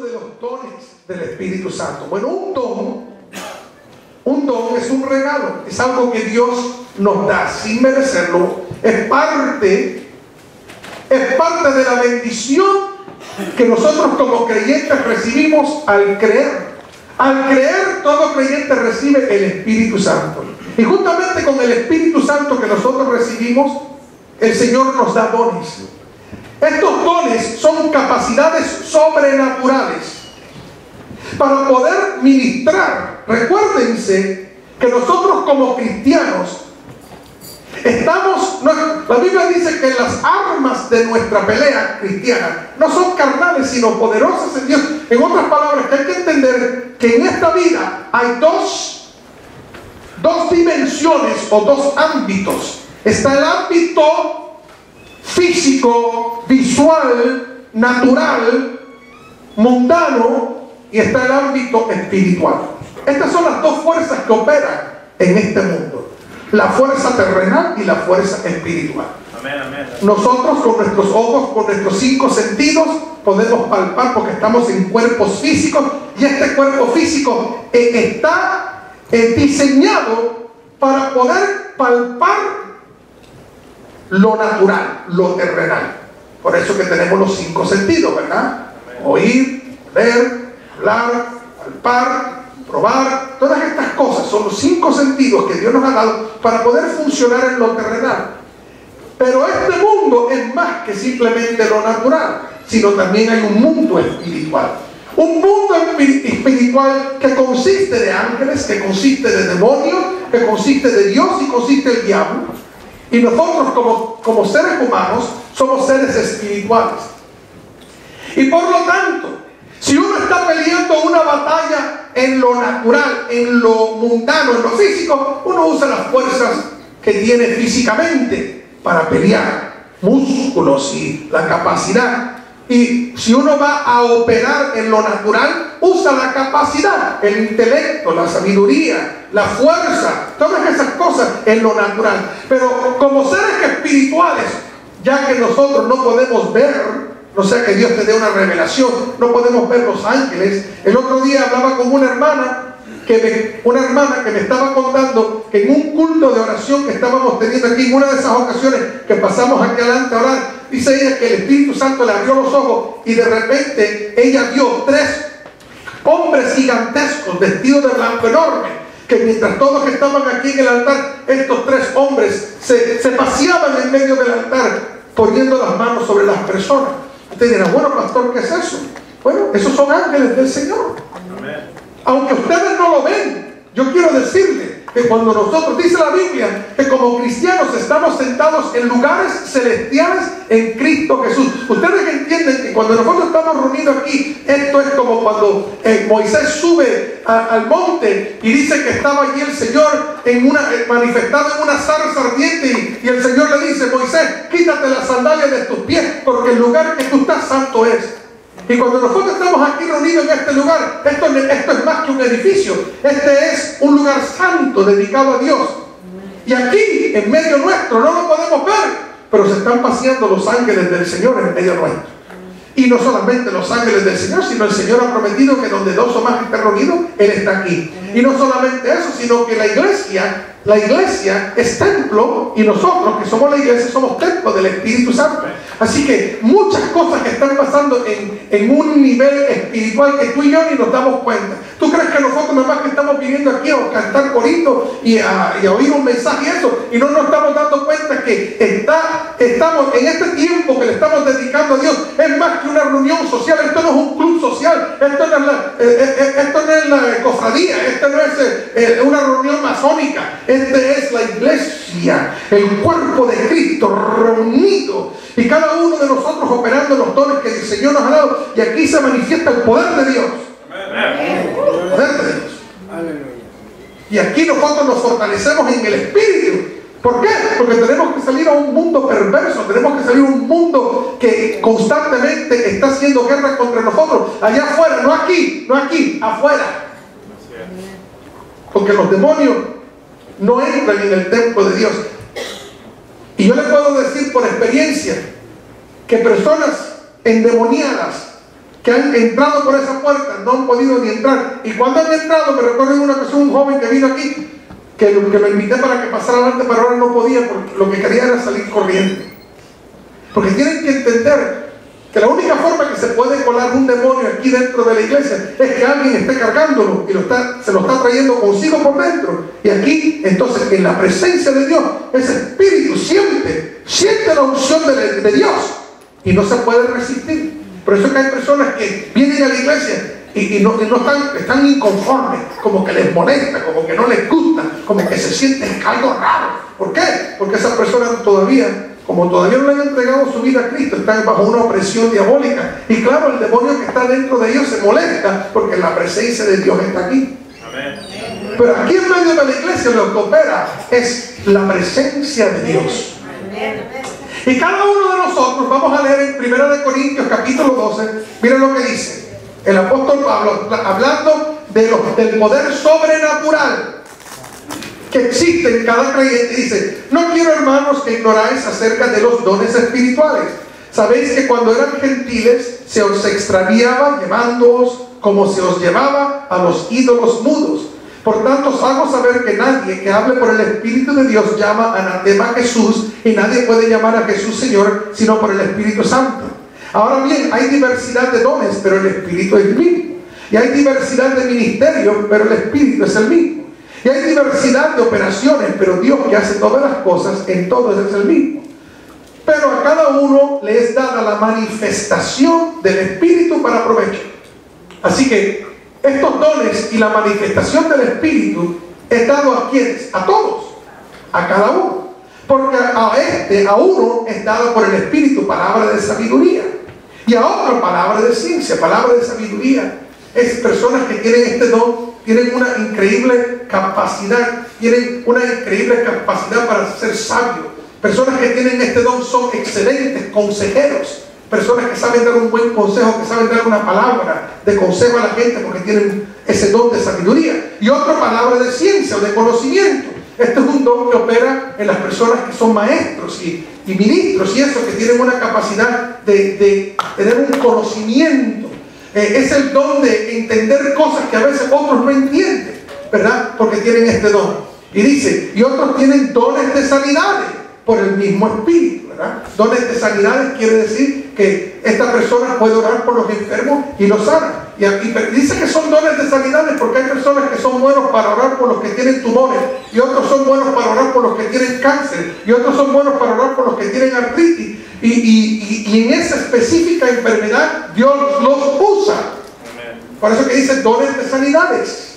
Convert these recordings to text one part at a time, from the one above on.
de los dones del Espíritu Santo. Bueno, un don, un don es un regalo, es algo que Dios nos da sin merecerlo. Es parte, es parte de la bendición que nosotros como creyentes recibimos al creer. Al creer, todo creyente recibe el Espíritu Santo. Y justamente con el Espíritu Santo que nosotros recibimos, el Señor nos da dones. Estos dones son capacidades sobrenaturales para poder ministrar. Recuérdense que nosotros como cristianos estamos, la Biblia dice que las armas de nuestra pelea cristiana no son carnales, sino poderosas en Dios. En otras palabras, que hay que entender que en esta vida hay dos, dos dimensiones o dos ámbitos. Está el ámbito físico, visual, natural, mundano y está el ámbito espiritual. Estas son las dos fuerzas que operan en este mundo. La fuerza terrenal y la fuerza espiritual. Nosotros con nuestros ojos, con nuestros cinco sentidos, podemos palpar porque estamos en cuerpos físicos y este cuerpo físico eh, está eh, diseñado para poder palpar lo natural, lo terrenal. Por eso que tenemos los cinco sentidos, ¿verdad? Oír, ver, hablar, palpar, probar, todas estas cosas son los cinco sentidos que Dios nos ha dado para poder funcionar en lo terrenal. Pero este mundo es más que simplemente lo natural, sino también hay un mundo espiritual. Un mundo espiritual que consiste de ángeles, que consiste de demonios, que consiste de Dios y consiste del diablo y nosotros como, como seres humanos somos seres espirituales. Y por lo tanto, si uno está peleando una batalla en lo natural, en lo mundano, en lo físico, uno usa las fuerzas que tiene físicamente para pelear, músculos y la capacidad y si uno va a operar en lo natural, usa la capacidad, el intelecto, la sabiduría, la fuerza, todas esas cosas en lo natural. Pero como seres espirituales, ya que nosotros no podemos ver, no sea que Dios te dé una revelación, no podemos ver los ángeles. El otro día hablaba con una hermana que una hermana que me estaba contando que en un culto de oración que estábamos teniendo aquí, en una de esas ocasiones que pasamos aquí adelante a orar, dice ella que el Espíritu Santo le abrió los ojos y de repente ella vio tres hombres gigantescos vestidos de blanco enorme, que mientras todos estaban aquí en el altar, estos tres hombres se, se paseaban en medio del altar poniendo las manos sobre las personas. Usted dirá, bueno, pastor, ¿qué es eso? Bueno, esos son ángeles del Señor. Aunque ustedes no lo ven, yo quiero decirle que cuando nosotros, dice la Biblia, que como cristianos estamos sentados en lugares celestiales en Cristo Jesús. Ustedes entienden que cuando nosotros estamos reunidos aquí, esto es como cuando eh, Moisés sube al monte y dice que estaba allí el Señor en una, eh, manifestado en una zarza ardiente y, y el Señor le dice, Moisés, quítate las sandalias de tus pies porque el lugar que tú estás santo es. Y cuando nosotros estamos aquí reunidos en este lugar, esto, es más que un edificio, este es un lugar santo dedicado a Dios. Y aquí, en medio nuestro, no lo podemos ver, pero se están paseando los ángeles del Señor en medio nuestro. Y no solamente los ángeles del Señor, sino el Señor ha prometido que donde dos o más estén reunidos, Él está aquí. Y no solamente eso, sino que la iglesia la iglesia es templo y nosotros que somos la iglesia somos templo del Espíritu Santo. Así que muchas cosas que están pasando en, un nivel espiritual que tú y yo ni nos damos cuenta. ¿Tú crees que nosotros nada más que estamos viniendo aquí a cantar coritos y a, oír un mensaje y eso? Y no nos estamos dando cuenta que está, estamos en este tiempo que le estamos dedicando a Dios. Es más que una reunión social. Esto no es un club social. Esto no es la, eh, eh, eh, esto no es la cofradía. Esto no es una reunión masónica. Esta es la iglesia, el cuerpo de Cristo reunido y cada uno de nosotros operando los dones que el Señor nos ha dado. Y aquí se manifiesta el poder de Dios. El poder de Dios. Y aquí nosotros nos fortalecemos en el Espíritu. ¿Por qué? Porque tenemos que salir a un mundo perverso, tenemos que salir a un mundo que constantemente está haciendo guerra contra nosotros, allá afuera, no aquí, no aquí, afuera. Porque los demonios no entran en el templo de Dios. Y yo le puedo decir por experiencia que personas endemoniadas que han entrado por esa puerta, no han podido ni entrar. Y cuando han entrado, me recuerdo una ocasión un joven que vino aquí, que lo, que lo invité para que pasara adelante, pero ahora no podía, porque lo que quería era salir corriendo. Porque tienen que entender que la única forma que se puede colar un demonio aquí dentro de la iglesia es que alguien esté cargándolo y lo está, se lo está trayendo consigo por dentro. Y aquí, entonces, en la presencia de Dios, ese espíritu siente, siente la unción de, de Dios y no se puede resistir. Por eso es que hay personas que vienen a la iglesia y, no, no, están, están inconformes, como que les molesta, como que no les gusta, como que se sienten algo raro. ¿Por qué? Porque esa persona todavía como todavía no le han entregado su vida a Cristo, están bajo una opresión diabólica. Y claro, el demonio que está dentro de ellos se molesta porque la presencia de Dios está aquí. Pero aquí en medio de la iglesia lo que opera es la presencia de Dios. Y cada uno de nosotros, vamos a leer en 1 Corintios capítulo 12, miren lo que dice el apóstol Pablo, hablando de del poder sobrenatural que existe en cada creyente. Dice, no quiero hermanos que ignoráis acerca de los dones espirituales. Sabéis que cuando eran gentiles se os extraviaba llevándoos como se os llevaba a los ídolos mudos. Por tanto, os hago saber que nadie que hable por el Espíritu de Dios llama anatema a Jesús y nadie puede llamar a Jesús Señor sino por el Espíritu Santo. Ahora bien, hay diversidad de dones, pero el Espíritu es el mismo. Y hay diversidad de ministerios, pero el Espíritu es el mismo. Y hay diversidad de operaciones, pero Dios que hace todas las cosas, en todos es el mismo. Pero a cada uno le es dada la manifestación del Espíritu para provecho. Así que estos dones y la manifestación del Espíritu es dado a quienes? A todos, a cada uno. Porque a este, a uno es dado por el Espíritu palabra de sabiduría. Y a otro palabra de ciencia, palabra de sabiduría. Es personas que tienen este don tienen una increíble capacidad, tienen una increíble capacidad para ser sabios. Personas que tienen este don son excelentes consejeros, personas que saben dar un buen consejo, que saben dar una palabra de consejo a la gente porque tienen ese don de sabiduría. Y otra palabra de ciencia o de conocimiento. Este es un don que opera en las personas que son maestros y, ministros y eso, que tienen una capacidad de, tener un conocimiento eh, es el don de entender cosas que a veces otros no entienden, ¿verdad? Porque tienen este don. Y dice, y otros tienen dones de sanidades por el mismo espíritu, ¿verdad? Dones de sanidades quiere decir que esta persona puede orar por los enfermos y los sana. Y, dice que son dones de sanidades porque hay personas que son buenos para orar por los que tienen tumores y otros son buenos para orar por los que tienen cáncer y otros son buenos para orar por los que tienen artritis y, en esa específica enfermedad Dios los usa. Por eso que dice dones de sanidades.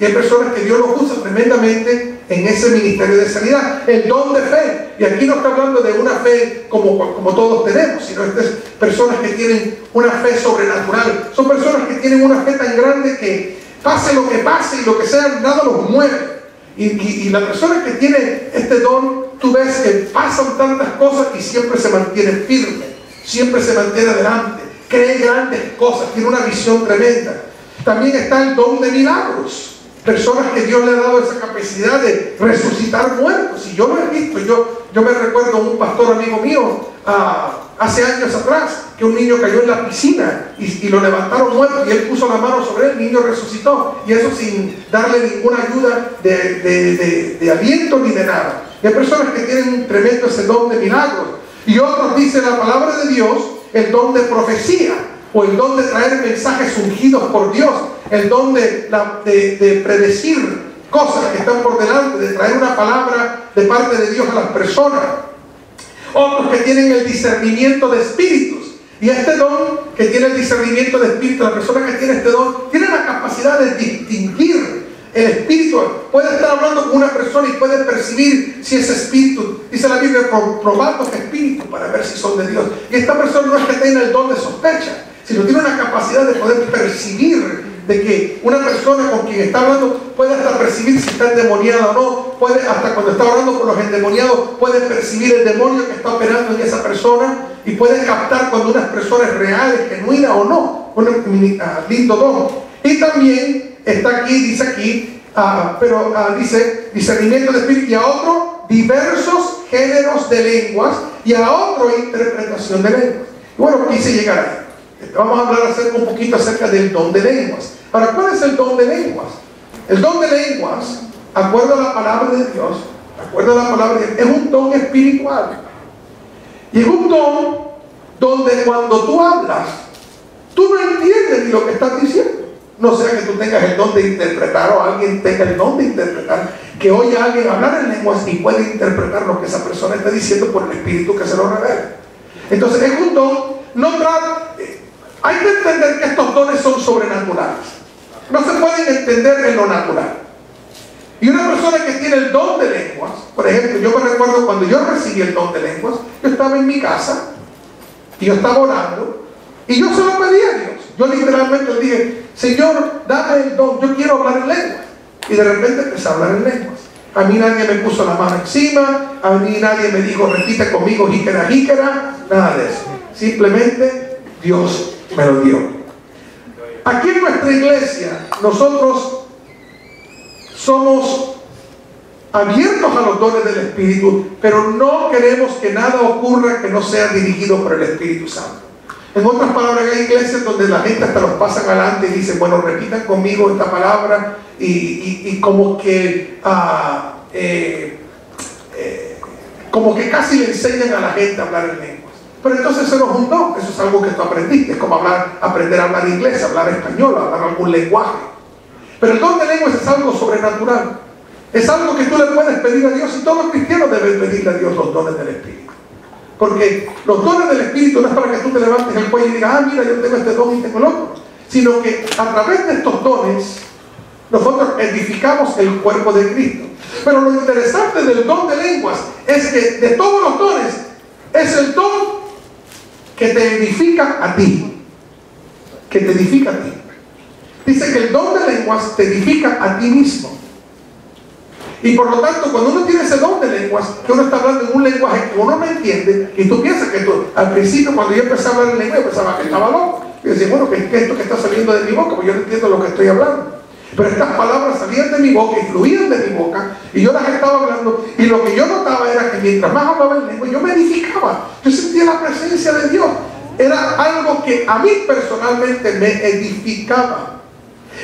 Y hay personas que Dios los usa tremendamente en ese ministerio de sanidad. El don de fe. Y aquí no está hablando de una fe como, como todos tenemos, sino es personas que tienen una fe sobrenatural. Son personas que tienen una fe tan grande que pase lo que pase y lo que sea, nada los mueve. Y, y, la persona que tiene este don, tú ves que pasan tantas cosas y siempre se mantiene firme, siempre se mantiene adelante, cree grandes cosas, tiene una visión tremenda. También está el don de milagros. Personas que Dios le ha dado esa capacidad de resucitar muertos. Y yo lo he visto, yo, yo me recuerdo un pastor amigo mío ah, hace años atrás, que un niño cayó en la piscina y, lo levantaron muerto y él puso la mano sobre él, el niño resucitó. Y eso sin darle ninguna ayuda de, de, aliento ni de nada. Y hay personas que tienen tremendo ese don de milagros. Y otros dicen la palabra de Dios, el don de profecía o el don de traer mensajes ungidos por Dios, el don de, de, predecir cosas que están por delante, de traer una palabra de parte de Dios a las personas. Otros que tienen el discernimiento de espíritus. Y este don que tiene el discernimiento de espíritu, la persona que tiene este don, tiene la capacidad de distinguir el espíritu. Puede estar hablando con una persona y puede percibir si es espíritu. Dice la Biblia, probad los espíritus para ver si son de Dios. Y esta persona no es que tenga el don de sospecha sino tiene una capacidad de poder percibir de que una persona con quien está hablando puede hasta percibir si está endemoniada o no, puede hasta cuando está hablando con los endemoniados, puede percibir el demonio que está operando en esa persona y puede captar cuando una persona es real, genuina o no. Un ah, lindo don. Y también está aquí, dice aquí, ah, pero uh, dice discernimiento de espíritu y a otro diversos géneros de lenguas y a otro interpretación de lenguas. bueno, quise llegar. Vamos a hablar un poquito acerca del don de lenguas. Ahora, ¿cuál es el don de lenguas? El don de lenguas, acuerdo a la palabra de Dios, acuerdo a la palabra de Dios, es un don espiritual. Y es un don donde cuando tú hablas, tú no entiendes ni lo que estás diciendo. No sea que tú tengas el don de interpretar o alguien tenga el don de interpretar, que oye a alguien hablar en lenguas y puede interpretar lo que esa persona está diciendo por el espíritu que se lo revela. Entonces es un don, no trata, hay que entender que estos dones son sobrenaturales. No se pueden entender en lo natural. Y una persona que tiene el don de lenguas, por ejemplo, yo me recuerdo cuando yo recibí el don de lenguas, yo estaba en mi casa y yo estaba orando y yo se lo pedí a Dios. Yo literalmente le dije, Señor, dame el don, yo quiero hablar en lenguas. Y de repente empecé a hablar en lenguas. A mí nadie me puso la mano encima, a mí nadie me dijo, repite conmigo, jíquera, jíquera, nada de eso. Simplemente Dios me lo dio. Aquí en nuestra iglesia, nosotros somos abiertos a los dones del Espíritu, pero no queremos que nada ocurra que no sea dirigido por el Espíritu Santo. En otras palabras, hay iglesias donde la gente hasta los pasan adelante y dicen, bueno, repitan conmigo esta palabra y, como que ah, eh, eh, como que casi le enseñan a la gente a hablar en lenguas. Pero entonces se nos juntó, eso es algo que tú aprendiste, es como hablar, aprender a hablar inglés, hablar español, hablar algún lenguaje. Pero el don de lenguas es algo sobrenatural. Es algo que tú le puedes pedir a Dios y todos los cristianos deben pedirle a Dios los dones del Espíritu. Porque los dones del Espíritu no es para que tú te levantes el cuello y digas, ah, mira, yo tengo este don y tengo el otro. Sino que a través de estos dones, nosotros edificamos el cuerpo de Cristo. Pero lo interesante del don de lenguas es que de todos los dones, es el don que te edifica a ti. Que te edifica a ti. Dice que el don de lenguas te edifica a ti mismo. Y por lo tanto, cuando uno tiene ese don de lenguas, que uno está hablando en un lenguaje que uno no entiende, y tú piensas que tú, al principio cuando yo empecé a hablar en lengua, yo pensaba que estaba loco. Y decía, bueno, ¿qué es esto que está saliendo de mi boca? Porque yo no entiendo lo que estoy hablando. Pero estas palabras salían de mi boca y fluían de mi boca, y yo las estaba hablando, y lo que yo notaba era que mientras más hablaba en lengua, yo me edificaba. Yo sentía la presencia de Dios. Era algo que a mí personalmente me edificaba.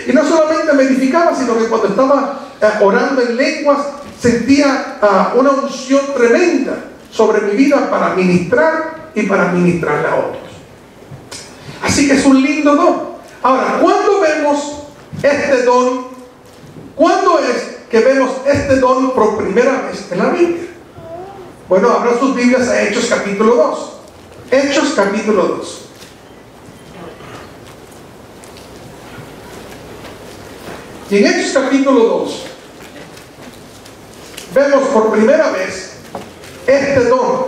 Y no solamente me edificaba, sino que cuando estaba eh, orando en lenguas, sentía ah, una unción tremenda sobre mi vida para ministrar y para ministrarle a otros. Así que es un lindo don. Ahora, ¿cuándo vemos este don? ¿Cuándo es que vemos este don por primera vez en la Biblia? Bueno, abran sus Biblias a Hechos capítulo 2. Hechos capítulo 2. Y en Hechos capítulo 2 vemos por primera vez este don.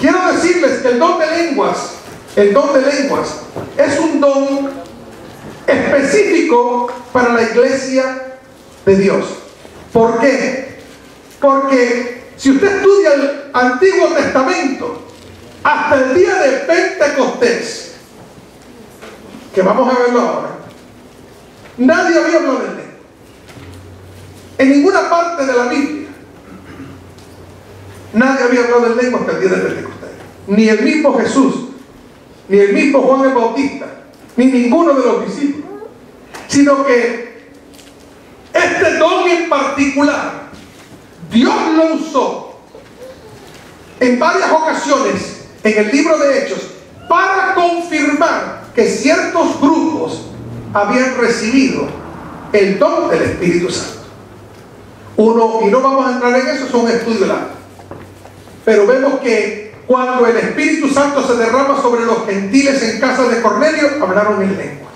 Quiero decirles que el don de lenguas, el don de lenguas, es un don específico para la iglesia de Dios. ¿Por qué? Porque si usted estudia el Antiguo Testamento, hasta el día de Pentecostés, que vamos a verlo ahora, nadie había hablado de lengua. En ninguna parte de la Biblia nadie había hablado en lengua hasta el día de Pentecostés. Ni el mismo Jesús, ni el mismo Juan el Bautista, ni ninguno de los discípulos. Sino que este don en particular, Dios lo usó en varias ocasiones en el libro de Hechos para confirmar que ciertos grupos habían recibido el don del Espíritu Santo. Uno, y no vamos a entrar en eso, es un estudio largo. Pero vemos que cuando el Espíritu Santo se derrama sobre los gentiles en casa de Cornelio, hablaron en lengua.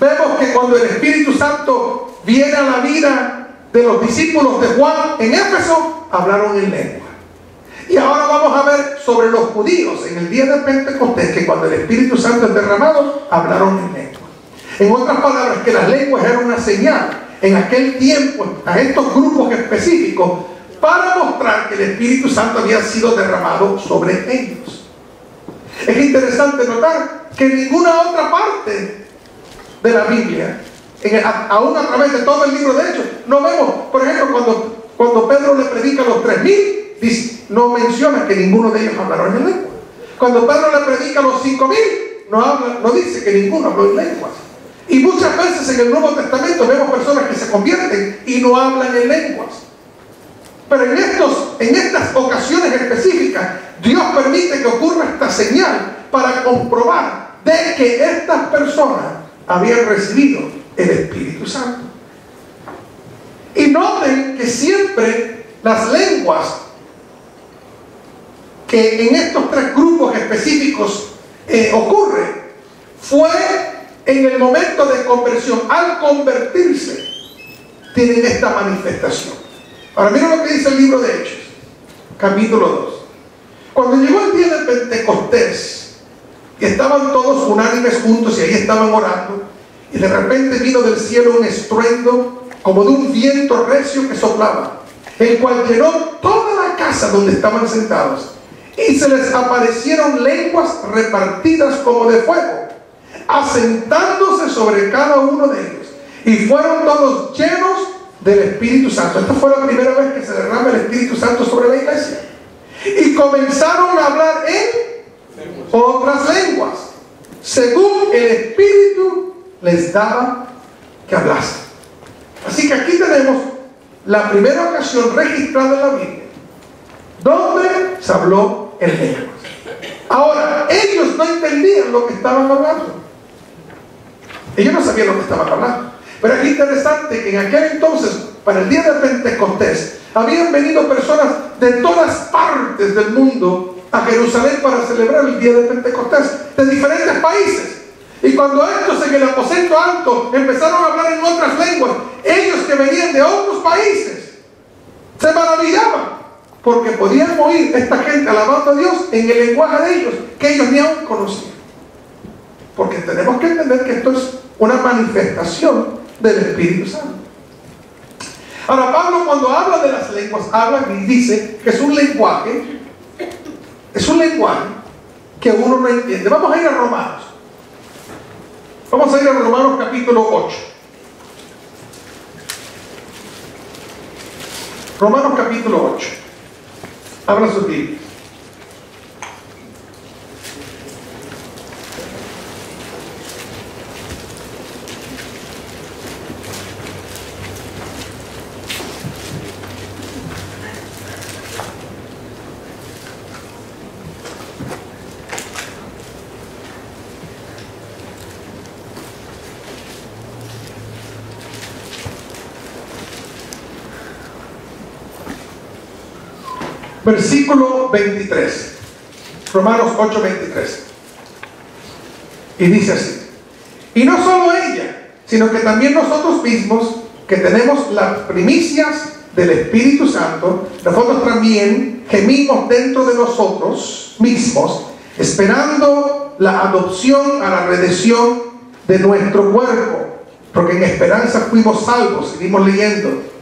Vemos que cuando el Espíritu Santo viene a la vida de los discípulos de Juan en Éfeso, hablaron en lengua. Y ahora vamos a ver sobre los judíos en el día de Pentecostés, que cuando el Espíritu Santo es derramado, hablaron en lengua. En otras palabras, que las lenguas eran una señal en aquel tiempo a estos grupos específicos para mostrar que el Espíritu Santo había sido derramado sobre ellos. Es interesante notar que en ninguna otra parte de la Biblia, aún a través de todo el libro de Hechos, no vemos, por ejemplo, cuando, cuando Pedro le predica a los tres mil, no menciona que ninguno de ellos hablaron en lengua. Cuando Pablo le predica a los cinco mil, no, no dice que ninguno habló en lenguas. Y muchas veces en el Nuevo Testamento vemos personas que se convierten y no hablan en lenguas. Pero en, estos, en estas ocasiones específicas, Dios permite que ocurra esta señal para comprobar de que estas personas habían recibido el Espíritu Santo. Y noten que siempre las lenguas que en estos tres grupos específicos eh, ocurre fue en el momento de conversión. Al convertirse, tienen esta manifestación. Ahora miren lo que dice el libro de Hechos, capítulo 2. Cuando llegó el día de Pentecostés, y estaban todos unánimes juntos y ahí estaban orando, y de repente vino del cielo un estruendo como de un viento recio que soplaba, el cual llenó toda la casa donde estaban sentados y se les aparecieron lenguas repartidas como de fuego, asentándose sobre cada uno de ellos. Y fueron todos llenos del Espíritu Santo. Esta fue la primera vez que se derrama el Espíritu Santo sobre la iglesia. Y comenzaron a hablar en otras lenguas, según el Espíritu les daba que hablasen. Así que aquí tenemos la primera ocasión registrada en la Biblia, donde se habló en lenguas. Ahora, ellos no entendían lo que estaban hablando. Ellos no sabían lo que estaban hablando. Pero es interesante que en aquel entonces, para el día de Pentecostés, habían venido personas de todas partes del mundo a Jerusalén para celebrar el día de Pentecostés, de diferentes países. Y cuando estos en el aposento alto empezaron a hablar en otras lenguas, ellos que venían de otros países, se maravillaban porque podían oír esta gente alabando a Dios en el lenguaje de ellos, que ellos ni aún conocían. Porque tenemos que entender que esto es una manifestación del Espíritu Santo. Ahora, Pablo cuando habla de las lenguas, habla y dice que es un lenguaje, es un lenguaje que uno no entiende. Vamos a ir a Romanos. Vamos a ir a Romanos capítulo 8. Romanos capítulo 8. Abra sus Biblias. Versículo 23. Romanos 8, 23. Y dice así. Y no solo ella, sino que también nosotros mismos, que tenemos las primicias del Espíritu Santo, nosotros también gemimos dentro de nosotros mismos, esperando la adopción a la redención de nuestro cuerpo, porque en esperanza fuimos salvos, seguimos leyendo.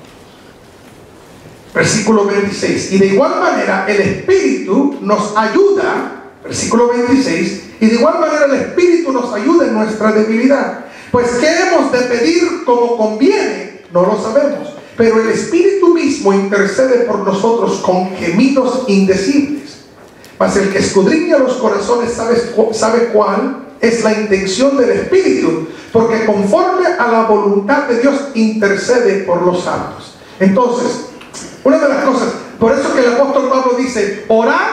Versículo 26. Y de igual manera el Espíritu nos ayuda, versículo 26, y de igual manera el Espíritu nos ayuda en nuestra debilidad. Pues ¿qué hemos de pedir como conviene? No lo sabemos. Pero el Espíritu mismo intercede por nosotros con gemidos indecibles. Mas el que escudriña los corazones sabe, sabe cuál es la intención del Espíritu, porque conforme a la voluntad de Dios intercede por los santos. Entonces, una de las cosas, por eso que el apóstol Pablo dice, orar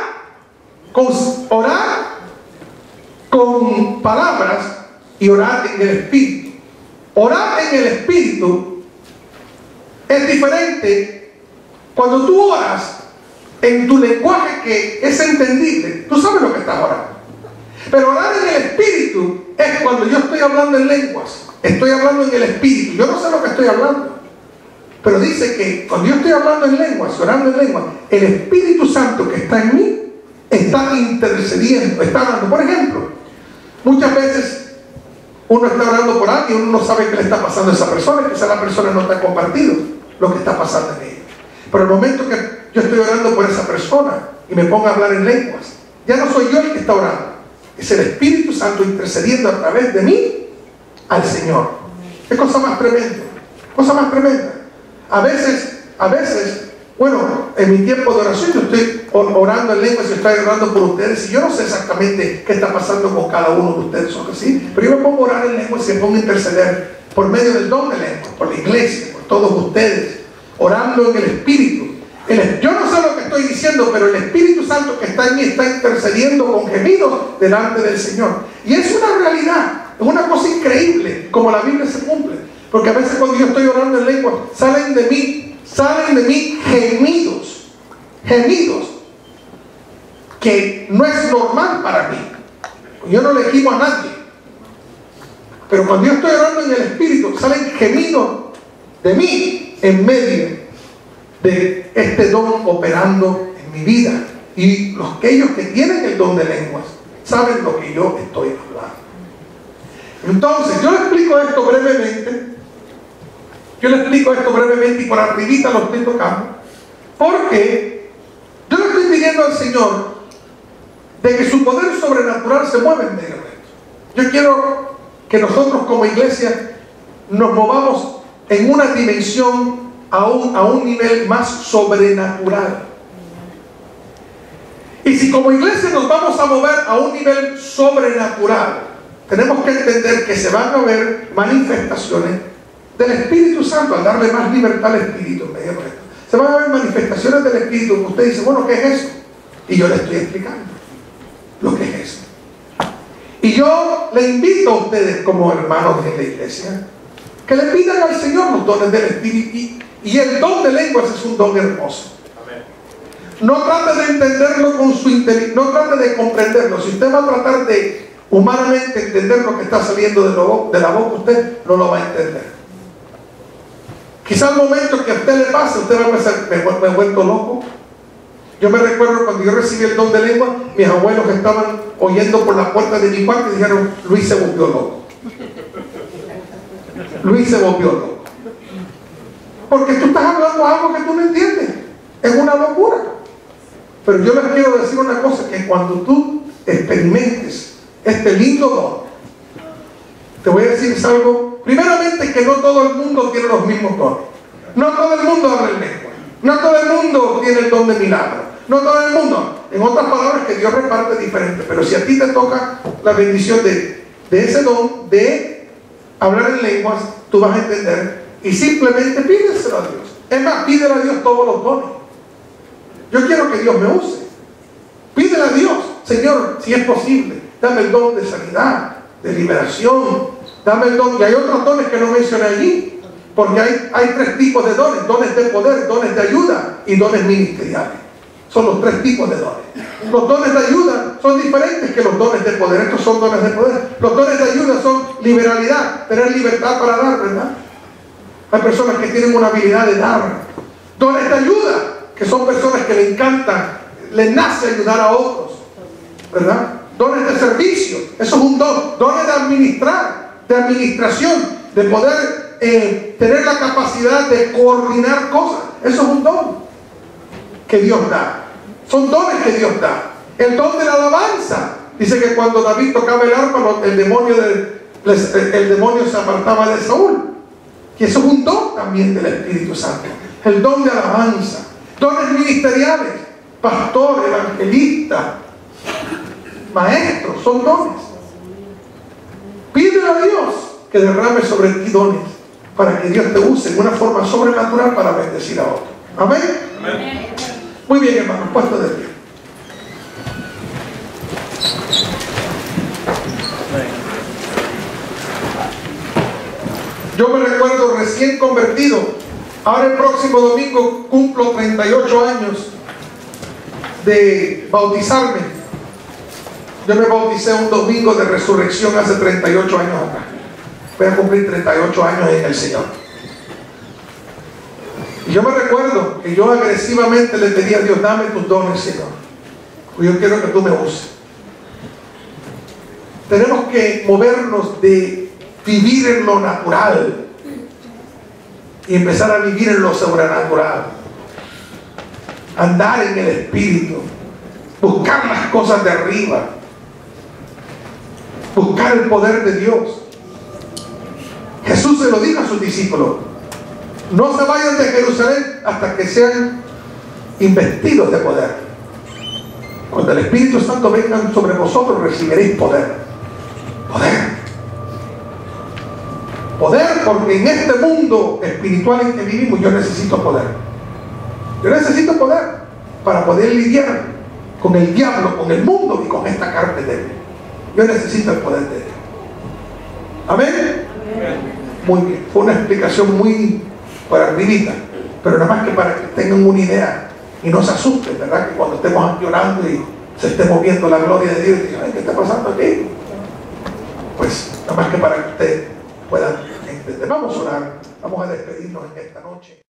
con, orar con palabras y orar en el Espíritu. Orar en el Espíritu es diferente cuando tú oras en tu lenguaje que es entendible. Tú sabes lo que estás orando. Pero orar en el Espíritu es cuando yo estoy hablando en lenguas. Estoy hablando en el Espíritu. Yo no sé lo que estoy hablando. Pero dice que cuando yo estoy hablando en lenguas, orando en lenguas, el Espíritu Santo que está en mí está intercediendo, está hablando. Por ejemplo, muchas veces uno está orando por alguien uno no sabe qué le está pasando a esa persona, quizá la persona no está compartido lo que está pasando en ella. Pero el momento que yo estoy orando por esa persona y me pongo a hablar en lenguas, ya no soy yo el que está orando, es el Espíritu Santo intercediendo a través de mí al Señor. ¿Qué cosa más tremenda? Cosa más tremenda. A veces, a veces Bueno, en mi tiempo de oración yo estoy orando en lenguas y estoy orando por ustedes y yo no sé exactamente qué está pasando con cada uno de ustedes o así, pero yo me pongo a orar en lenguas y me pongo a interceder por medio del don de lenguas, por la iglesia, por todos ustedes, orando en el Espíritu. yo no sé lo que estoy diciendo, pero el Espíritu Santo que está en mí está intercediendo con gemidos delante del Señor. Y es una realidad, es una cosa increíble como la Biblia se cumple. Porque a veces cuando yo estoy orando en lengua, salen de mí, salen de mí gemidos, gemidos, que no es normal para mí. Yo no le a nadie. Pero cuando yo estoy orando en el Espíritu, salen gemidos de mí en medio de este don operando en mi vida. Y los aquellos que tienen el don de lenguas saben lo que yo estoy hablando. Entonces, yo explico esto brevemente yo le explico esto brevemente y por arribita lo estoy tocando. Porque yo le estoy pidiendo al Señor de que su poder sobrenatural se mueva en medio de esto. Yo quiero que nosotros como iglesia nos movamos en una dimensión a a un nivel más sobrenatural. Y si como iglesia nos vamos a mover a un nivel sobrenatural, tenemos que entender que se van a ver manifestaciones del Espíritu Santo al darle más libertad al Espíritu esto. Se van a ver manifestaciones del Espíritu que usted dice, bueno, ¿qué es eso? Y yo le estoy explicando lo que es eso. Y yo le invito a ustedes como hermanos de la iglesia que le pidan al Señor los dones del Espíritu. Y el don de lenguas es un don hermoso. No trate de entenderlo con su inteligencia, no trate de comprenderlo. Si usted va a tratar de humanamente entender lo que está saliendo de la boca, usted no lo va a entender. Quizá al momento que a usted le pase, usted va a pensar, me, he vuelto loco. Yo me recuerdo cuando yo recibí el don de lengua, mis abuelos estaban oyendo por la puerta de mi cuarto y dijeron, Luis se volvió loco. Luis se volvió loco. Porque tú estás hablando algo que tú no entiendes. Es una locura. Pero yo les quiero decir una cosa, que cuando tú experimentes este lindo don, te voy a decir algo Primeramente que no todo el mundo tiene los mismos dones. No todo el mundo habla el lengua. No todo el mundo tiene el don de milagro. No todo el mundo. En otras palabras, que Dios reparte diferente. Pero si a ti te toca la bendición de, de ese don de hablar en lenguas, tú vas a entender y simplemente pídeselo a Dios. Es más, pídele a Dios todos los dones. Yo quiero que Dios me use. Pídele a Dios, Señor, si es posible, dame el don de sanidad, de liberación, Dame el don. Y hay otros dones que no mencioné allí. Porque hay, hay tres tipos de dones. Dones de poder, dones de ayuda y dones ministeriales. Son los tres tipos de dones. Los dones de ayuda son diferentes que los dones de poder. Estos son dones de poder. Los dones de ayuda son liberalidad, tener libertad para dar, ¿verdad? Hay personas que tienen una habilidad de dar. Dones de ayuda, que son personas que le encantan, les nace ayudar a otros, ¿verdad? Dones de servicio, eso es un don. Dones de administrar, de administración, de poder eh, tener la capacidad de coordinar cosas. Eso es un don que Dios da. Son dones que Dios da. El don de la alabanza. Dice que cuando David tocaba el arpa, el demonio, el demonio se apartaba de Saúl. Y eso es un don también del Espíritu Santo. El don de alabanza. Dones ministeriales. Pastor, evangelista, maestro, son dones. Pídele a Dios que derrame sobre ti dones para que Dios te use en una forma sobrenatural para bendecir a otro. Amén. Muy bien, hermano, puesto de pie. Yo me recuerdo recién convertido. Ahora el próximo domingo cumplo 38 años de bautizarme. Yo me bauticé un domingo de resurrección hace 38 años atrás. Voy a cumplir 38 años en el Señor. Y yo me recuerdo que yo agresivamente le pedí a Dios, dame tus dones, Señor. Yo quiero que tú me uses. Tenemos que movernos de vivir en lo natural y empezar a vivir en lo sobrenatural. Andar en el Espíritu. Buscar las cosas de arriba buscar el poder de Dios. Jesús se lo dijo a sus discípulos, no se vayan de Jerusalén hasta que sean investidos de poder. Cuando el Espíritu Santo venga sobre vosotros, recibiréis poder. Poder. Poder porque en este mundo espiritual en que vivimos yo necesito poder. Yo necesito poder para poder lidiar con el diablo, con el mundo y con esta carne débil. Yo necesito el poder de Dios. Amén. Muy bien. Fue una explicación muy para arribita, pero nada más que para que tengan una idea y no se asusten, ¿verdad? Que cuando estemos llorando y se esté moviendo la gloria de Dios, y digan, ¿qué está pasando aquí? Pues nada más que para que ustedes puedan entender. Vamos a orar, vamos a despedirnos en esta noche.